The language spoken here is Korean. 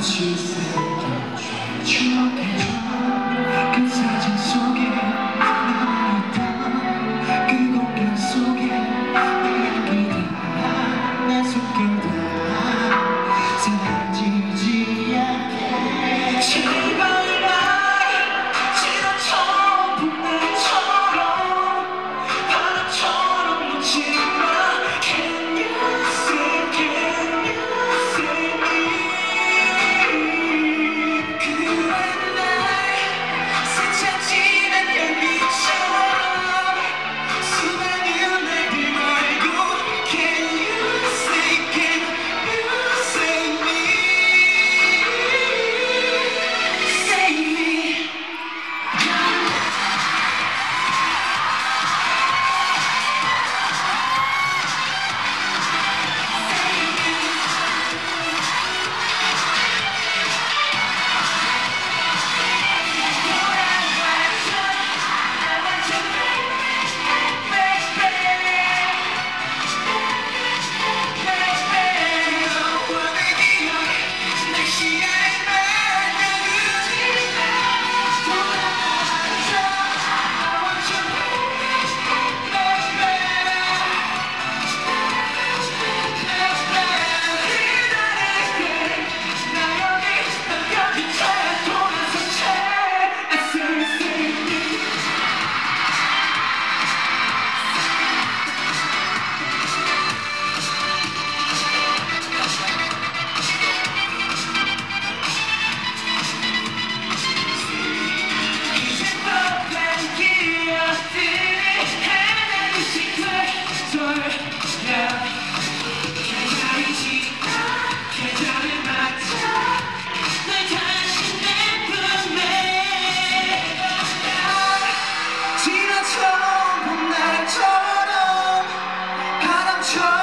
she's Church.